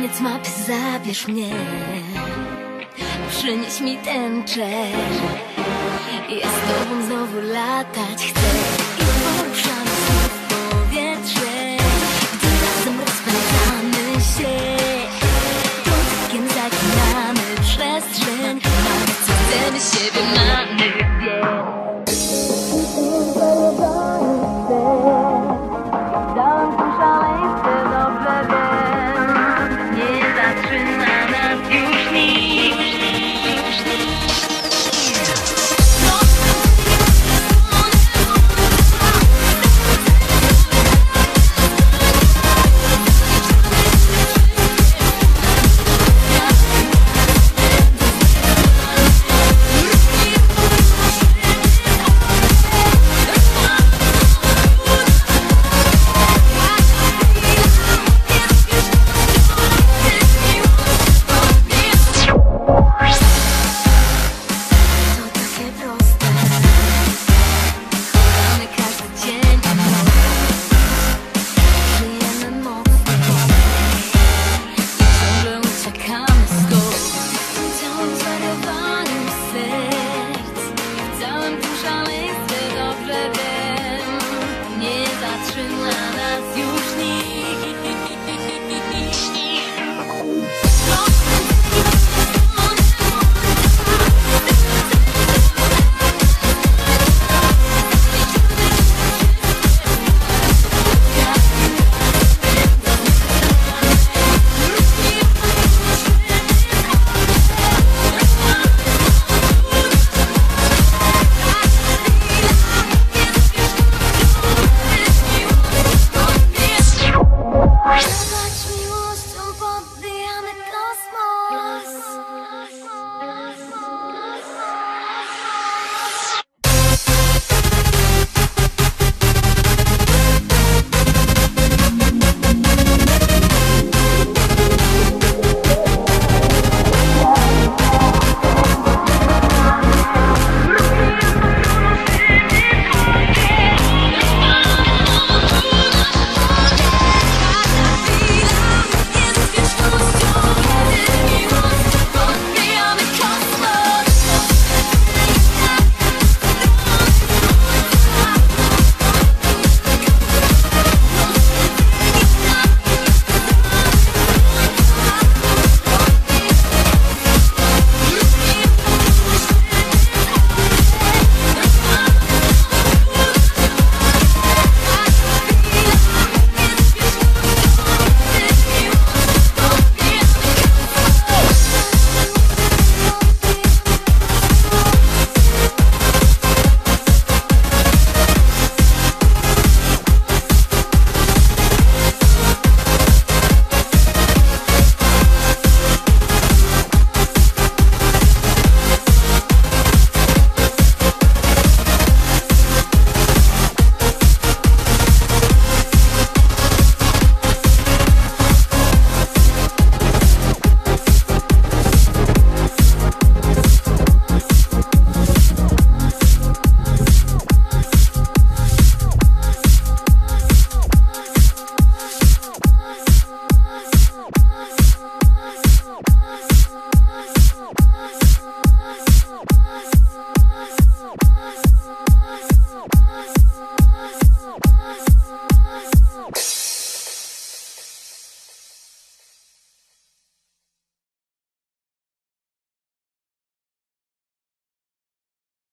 koniec map, zabierz mnie. Przynieś mi tęczę Ja z tobą znowu latać chcę. I poruszam się w powietrze. Gdy razem rozpędzamy się. Dotykiem zaginamy przestrzeń. Mamy co chcemy siebie